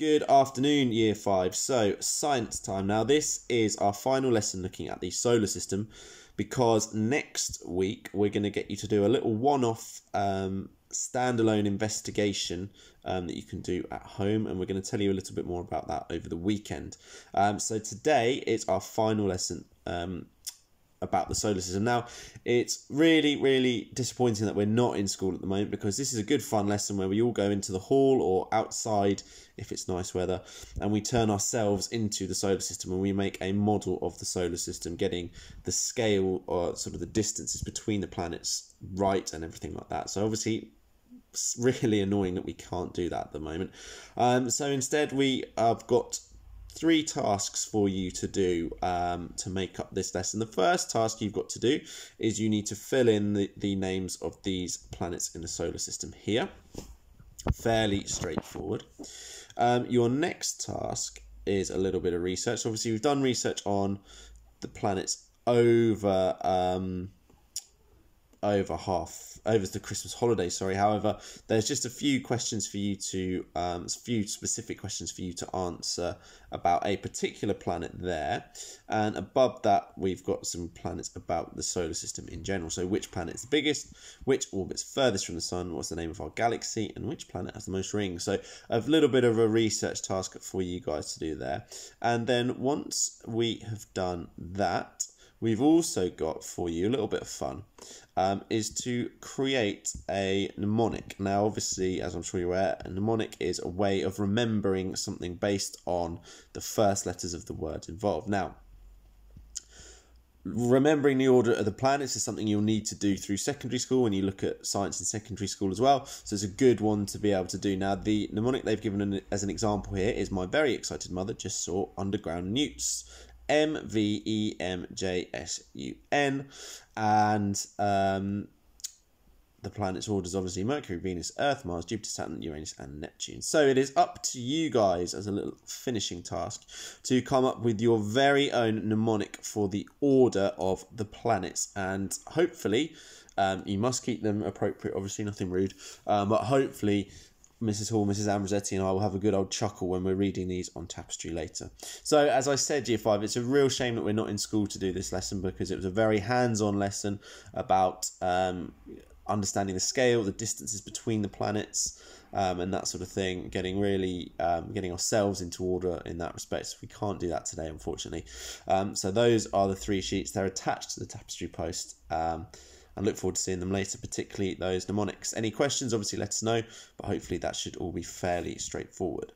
Good afternoon, Year 5. So, science time. Now, this is our final lesson looking at the solar system because next week we're going to get you to do a little one off um, standalone investigation um, that you can do at home, and we're going to tell you a little bit more about that over the weekend. Um, so, today is our final lesson um, about the solar system. Now, it's really, really disappointing that we're not in school at the moment because this is a good fun lesson where we all go into the hall or outside if it's nice weather and we turn ourselves into the solar system and we make a model of the solar system, getting the scale or sort of the distances between the planets right and everything like that. So, obviously, it's really annoying that we can't do that at the moment. Um, so, instead, we have got three tasks for you to do um, to make up this lesson. The first task you've got to do is you need to fill in the, the names of these planets in the solar system here. Fairly straightforward. Um, your next task is a little bit of research. Obviously, we've done research on the planets over um, over half over the Christmas holiday. Sorry, however, there's just a few questions for you to um, a few specific questions for you to answer about a particular planet there, and above that we've got some planets about the solar system in general. So, which planet is the biggest? Which orbits furthest from the sun? What's the name of our galaxy? And which planet has the most rings? So, a little bit of a research task for you guys to do there, and then once we have done that we've also got for you a little bit of fun um, is to create a mnemonic. Now, obviously, as I'm sure you're aware, a mnemonic is a way of remembering something based on the first letters of the words involved. Now, remembering the order of the planets is something you'll need to do through secondary school when you look at science in secondary school as well. So it's a good one to be able to do. Now, the mnemonic they've given as an example here is my very excited mother just saw underground newts. M V E M J S U N, and um, the planets' orders obviously Mercury, Venus, Earth, Mars, Jupiter, Saturn, Uranus, and Neptune. So it is up to you guys as a little finishing task to come up with your very own mnemonic for the order of the planets, and hopefully. Um, you must keep them appropriate, obviously, nothing rude, um, but hopefully Mrs. Hall, Mrs. Ambrosetti, and I will have a good old chuckle when we're reading these on tapestry later. So, as I said, Year 5, it's a real shame that we're not in school to do this lesson because it was a very hands on lesson about um, understanding the scale, the distances between the planets. Um, and that sort of thing, getting really um, getting ourselves into order in that respect. We can't do that today, unfortunately. Um, so those are the three sheets. They're attached to the tapestry post. And look forward to seeing them later, particularly those mnemonics. Any questions, obviously let us know, but hopefully that should all be fairly straightforward.